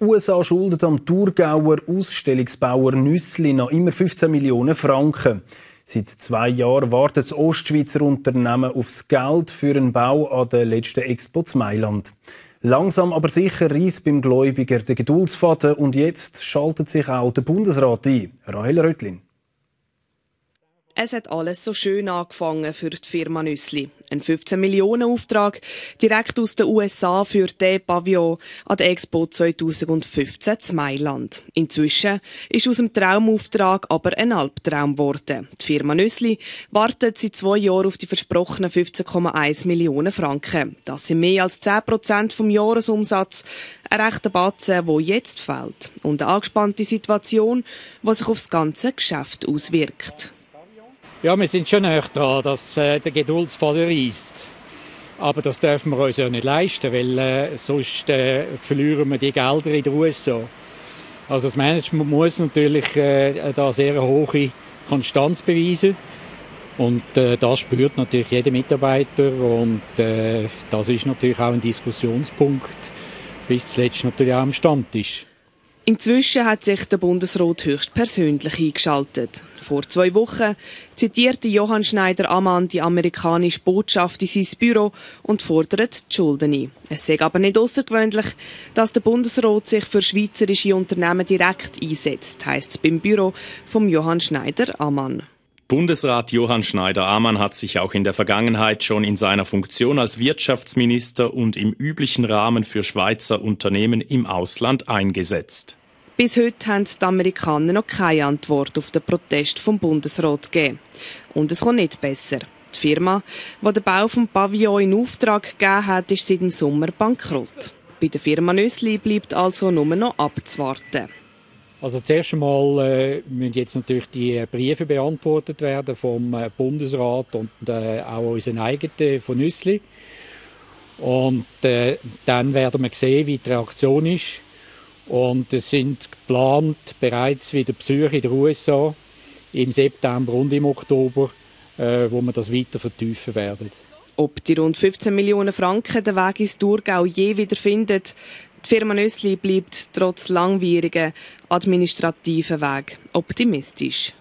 Die USA schuldet am Thurgauer Ausstellungsbauer Nüssli noch immer 15 Millionen Franken. Seit zwei Jahren wartet das Ostschweizer Unternehmen auf das Geld für einen Bau an der letzten Expo zu Mailand. Langsam aber sicher reißt beim Gläubiger der Geduldsfaden und jetzt schaltet sich auch der Bundesrat ein. Rahel Röttlin. Es hat alles so schön angefangen für die Firma Nüssli. Ein 15 Millionen Auftrag direkt aus den USA für den Pavillon an der Expo 2015 in Mailand. Inzwischen ist aus dem Traumauftrag aber ein Albtraum geworden. Die Firma Nüssli wartet seit zwei Jahren auf die versprochenen 15,1 Millionen Franken. Das sind mehr als 10 Prozent vom Jahresumsatz. Ein rechter Batzen, der jetzt fällt. Und eine angespannte Situation, die sich auf das ganze Geschäft auswirkt. Ja, wir sind schon näher dran, dass äh, der Geduldsfaden reißt. Aber das dürfen wir uns ja nicht leisten, weil äh, sonst äh, verlieren wir die Gelder in den USA. Also das Management muss natürlich äh, da sehr hohe Konstanz beweisen. Und äh, das spürt natürlich jeder Mitarbeiter und äh, das ist natürlich auch ein Diskussionspunkt, bis zuletzt natürlich auch am Stand ist. Inzwischen hat sich der Bundesrat höchst persönlich eingeschaltet. Vor zwei Wochen zitierte Johann Schneider-Ammann die amerikanische Botschaft in sein Büro und fordert die Schulden ein. Es sei aber nicht außergewöhnlich, dass der Bundesrat sich für schweizerische Unternehmen direkt einsetzt, heisst es beim Büro von Johann Schneider-Ammann. Bundesrat Johann Schneider-Amann hat sich auch in der Vergangenheit schon in seiner Funktion als Wirtschaftsminister und im üblichen Rahmen für Schweizer Unternehmen im Ausland eingesetzt. Bis heute haben die Amerikaner noch keine Antwort auf den Protest vom Bundesrat gegeben. Und es kommt nicht besser. Die Firma, die den Bau des Pavillon in Auftrag gegeben hat, ist seit dem Sommer bankrott. Bei der Firma Nüssli bleibt also nur noch abzuwarten. Also zuerst einmal äh, müssen jetzt natürlich die Briefe beantwortet werden vom äh, Bundesrat und äh, auch unseren eigenen von Nüssli. Und äh, dann werden wir sehen, wie die Reaktion ist. Und es sind geplant bereits wieder Besuche in den USA im September und im Oktober, äh, wo wir das weiter vertiefen werden. Ob die rund 15 Millionen Franken den Weg ins Thurgau je wieder findet, die Firma Nösli bleibt trotz langwierigen administrativen Weg optimistisch.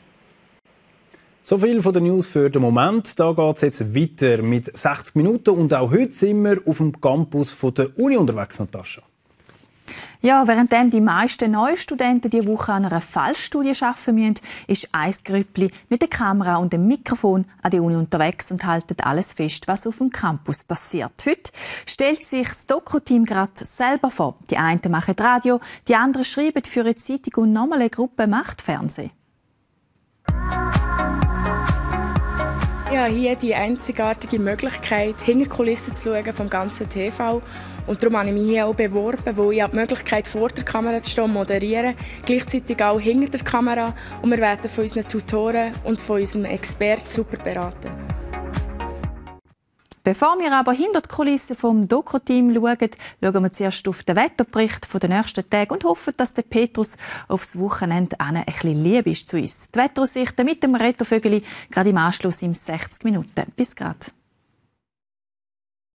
So viel von den News für den Moment. Da geht es jetzt weiter mit 60 Minuten und auch heute sind wir auf dem Campus der Uni unterwegs, Natascha. Ja, während die meisten Neustudenten diese Woche an einer Fallstudie arbeiten müssen, ist ein Grüppli mit der Kamera und dem Mikrofon an der Uni unterwegs und haltet alles fest, was auf dem Campus passiert. Heute stellt sich das Doku-Team gerade selber vor. Die einen machen Radio, die anderen schreiben für eine Zeitung und nochmal eine Gruppe macht Fernsehen. Ja, hier die einzigartige Möglichkeit, hinter Kulissen zu schauen vom ganzen TV. Und darum habe ich mich hier auch beworben, wo ich habe die Möglichkeit, vor der Kamera zu stehen, moderieren, gleichzeitig auch hinter der Kamera. Und wir werden von unseren Tutoren und von unserem Experten super beraten. Bevor wir aber hinter die Kulissen vom Doku-Team schauen, schauen wir zuerst auf den Wetterbericht der nächsten Tage und hoffen, dass der Petrus aufs Wochenende ein bisschen lieb ist zu uns. Die Wetteraussichten mit dem Rettovögeli gerade im Anschluss in 60 Minuten. Bis grad.